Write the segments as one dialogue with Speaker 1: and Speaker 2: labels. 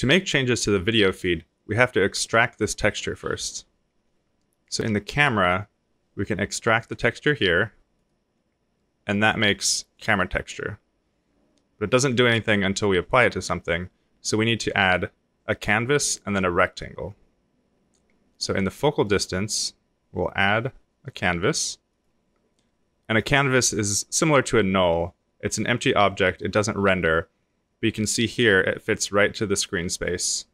Speaker 1: To make changes to the video feed, we have to extract this texture first. So in the camera, we can extract the texture here, and that makes camera texture. But it doesn't do anything until we apply it to something, so we need to add a canvas and then a rectangle. So in the focal distance, we'll add a canvas. And a canvas is similar to a null. It's an empty object, it doesn't render, but you can see here it fits right to the screen space.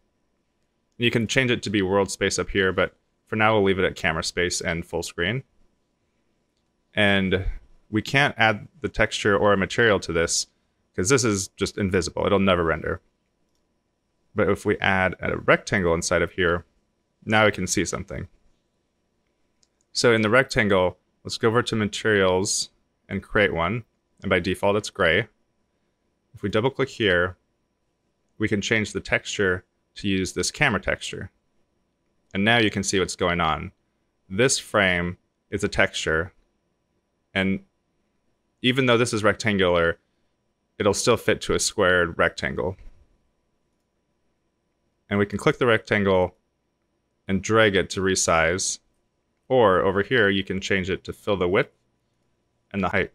Speaker 1: You can change it to be world space up here, but for now we'll leave it at camera space and full screen. And we can't add the texture or a material to this because this is just invisible. It'll never render. But if we add a rectangle inside of here, now we can see something. So in the rectangle, let's go over to materials and create one. And by default, it's gray. If we double click here, we can change the texture to use this camera texture. And now you can see what's going on. This frame is a texture. And even though this is rectangular, it'll still fit to a squared rectangle. And we can click the rectangle and drag it to resize. Or over here, you can change it to fill the width and the height.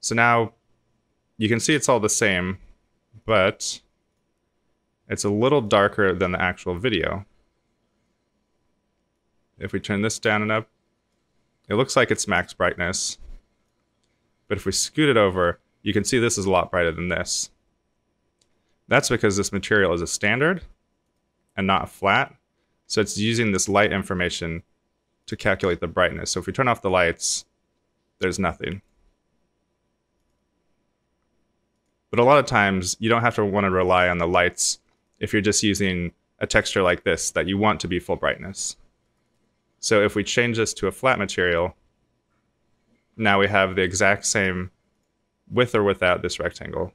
Speaker 1: So now you can see it's all the same, but it's a little darker than the actual video. If we turn this down and up, it looks like it's max brightness. But if we scoot it over, you can see this is a lot brighter than this. That's because this material is a standard and not flat. So it's using this light information to calculate the brightness. So if we turn off the lights, there's nothing. But a lot of times you don't have to want to rely on the lights if you're just using a texture like this that you want to be full brightness. So if we change this to a flat material, now we have the exact same with or without this rectangle.